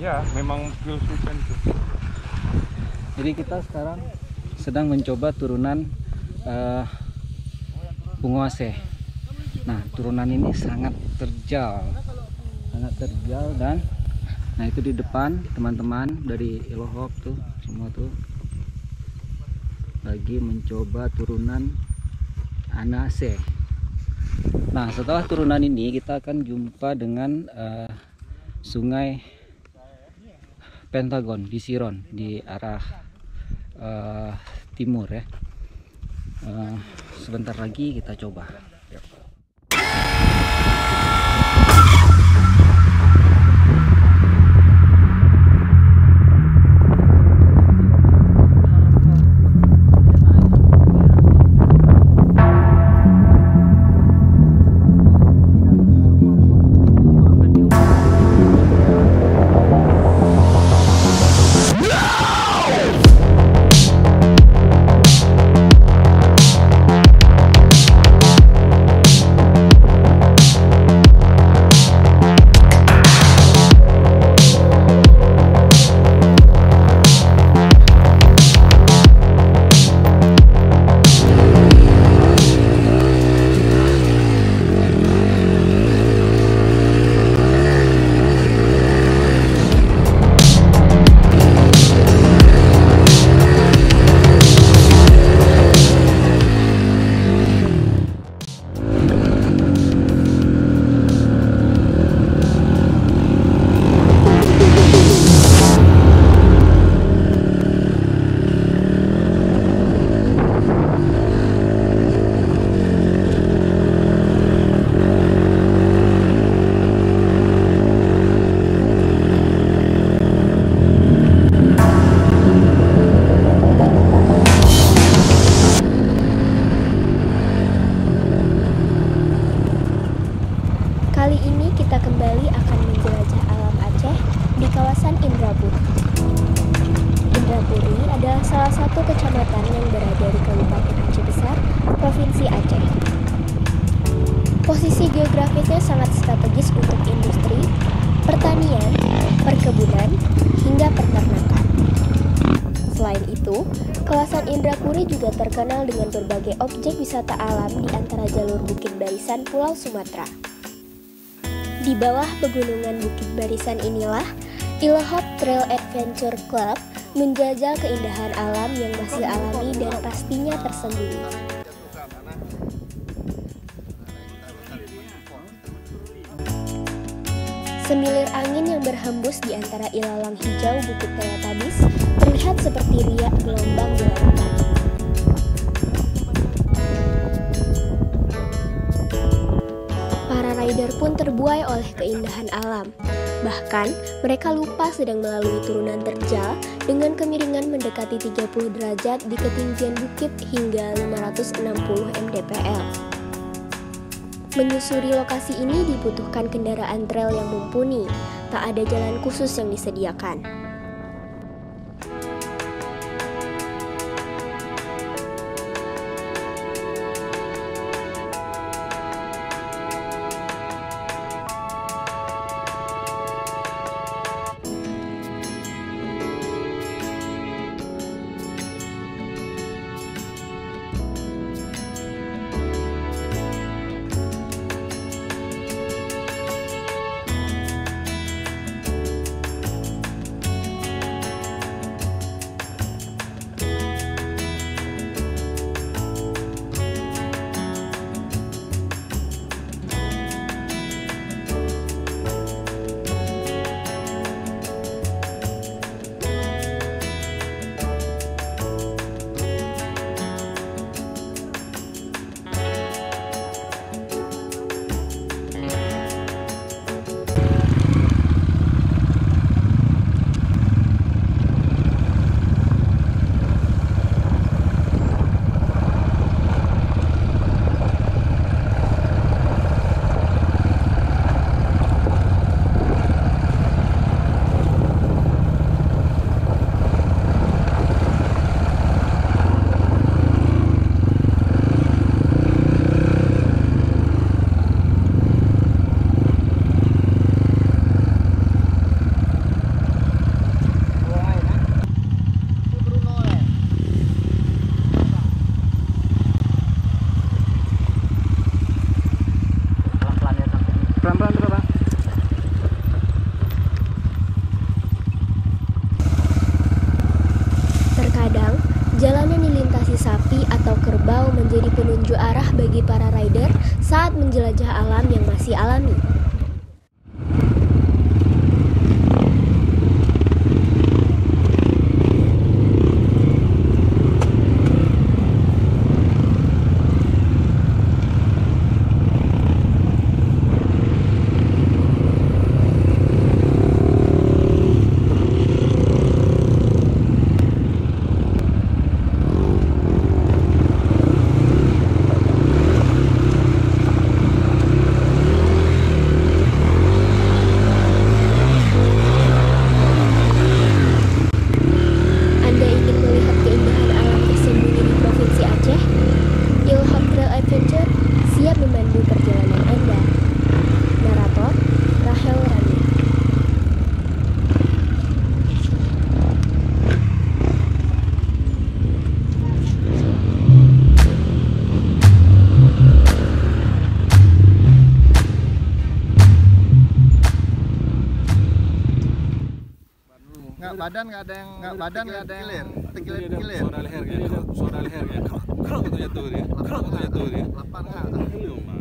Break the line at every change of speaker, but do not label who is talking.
Ya, memang filosofikan itu.
Jadi kita sekarang sedang mencoba turunan uh, Bungoase. Nah, turunan ini sangat terjal. Sangat terjal dan nah itu di depan teman-teman dari Elohop tuh semua tuh lagi mencoba turunan Anase. Nah, setelah turunan ini kita akan jumpa dengan uh, sungai Pentagon di Siron di arah uh, timur ya. Uh, sebentar lagi kita coba.
Geografisnya sangat strategis untuk industri, pertanian, perkebunan, hingga peternakan. Selain itu, kawasan Indrapuri juga terkenal dengan berbagai objek wisata alam di antara jalur Bukit Barisan Pulau Sumatera. Di bawah pegunungan Bukit Barisan inilah, Ilhop Trail Adventure Club menjajal keindahan alam yang masih alami dan pastinya tersembunyi. Semilir angin yang berhembus di antara ilalang hijau Bukit Teletabis terlihat seperti riak gelombang di lautan. Rider pun terbuai oleh keindahan alam. Bahkan, mereka lupa sedang melalui turunan terjal dengan kemiringan mendekati 30 derajat di ketinggian bukit hingga 560 mdpl. Menyusuri lokasi ini dibutuhkan kendaraan trail yang mumpuni, tak ada jalan khusus yang disediakan. Jalanan dilintasi sapi atau kerbau menjadi penunjuk arah bagi para rider saat menjelajah alam yang masih alami. Siap memandu perjalanan Anda. Narator, Rahel Rani.
nggak badan nggak ada yang nggak badan nggak ada yang tekilir tekilir
Suara leher ya. Suara leher ya. Kalau kalau jatuh dia. Kalau jatuh dia.
lapan nggak